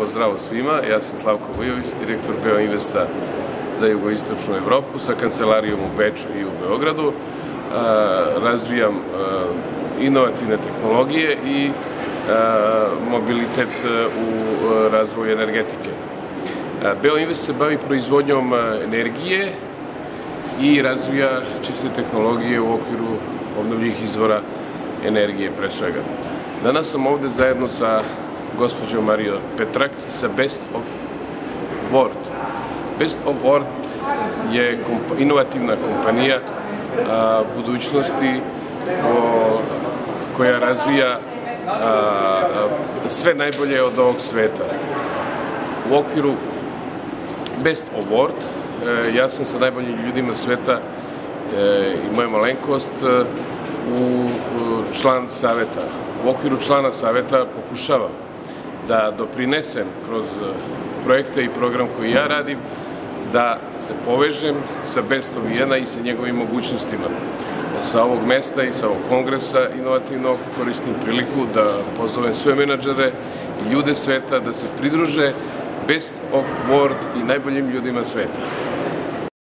prvo zdravo svima, ja sam Slavko Vujović, direktor Beoinvesta za jugoistočnu Evropu sa kancelarijom u Beču i u Beogradu. Razvijam inovativne tehnologije i mobilitet u razvoju energetike. Beoinvest se bavi proizvodnjom energije i razvija čiste tehnologije u okviru obnovljivih izvora energije pre svega. Danas sam ovde zajedno sa gospođom Mario Petrak sa Best of World. Best of World je inovativna kompanija budućnosti koja razvija sve najbolje od ovog sveta. U okviru Best of World e, ja sam sa najboljim ljudima sveta e, i moja malenkost e, u član saveta. U okviru člana saveta pokušavam da doprinesem kroz projekte i program koji ja radim, da se povežem sa Best of Vienna i sa njegovim mogućnostima. Sa ovog mesta i sa ovog kongresa inovativnog koristim priliku da pozovem sve menadžere i ljude sveta da se pridruže Best of World i najboljim ljudima sveta.